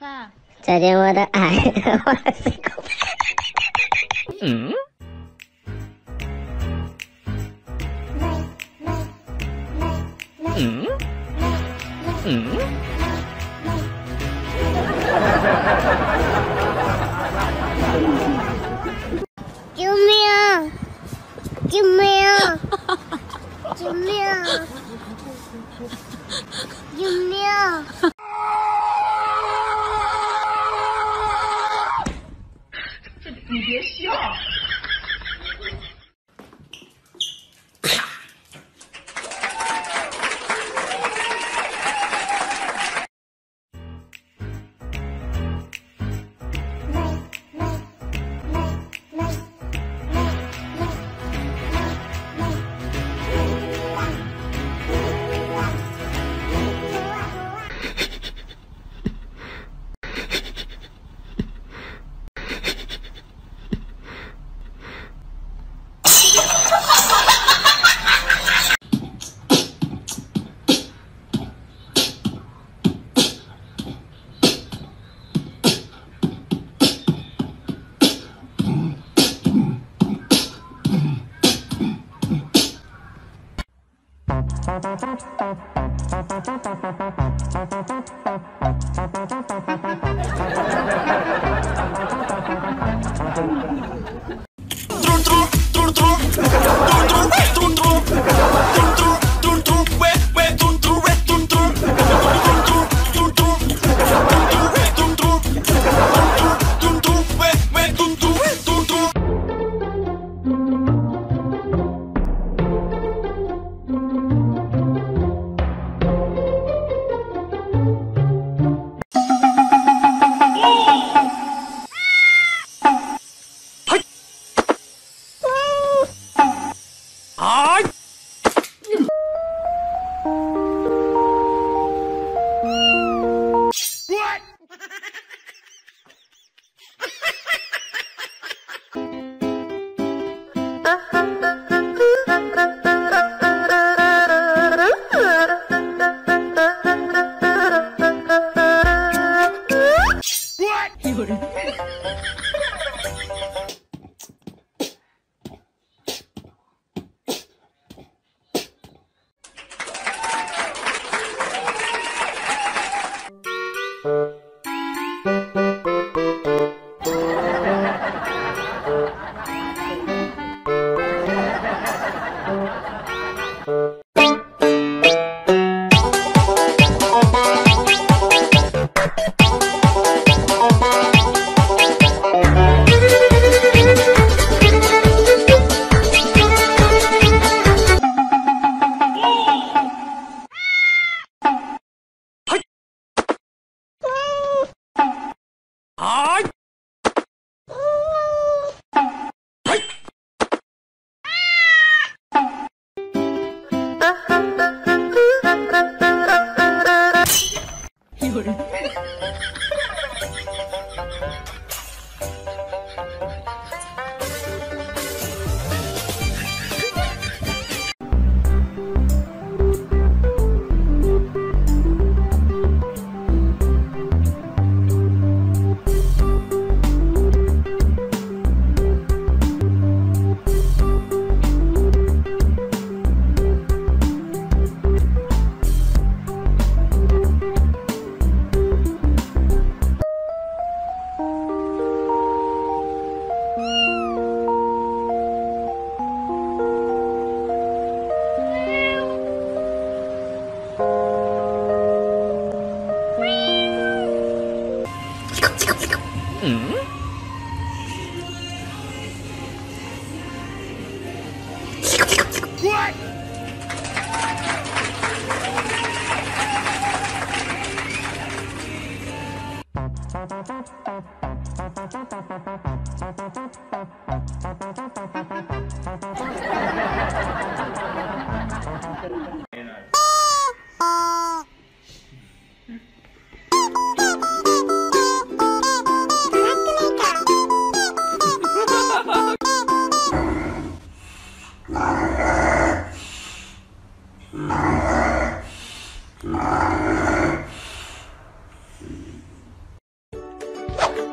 饭。再见我的爱，我是狗。嗯。嗯。嗯。救命！救命！救命！救命！Thank you. What? 嗯。嗯。